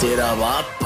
तेरा बाप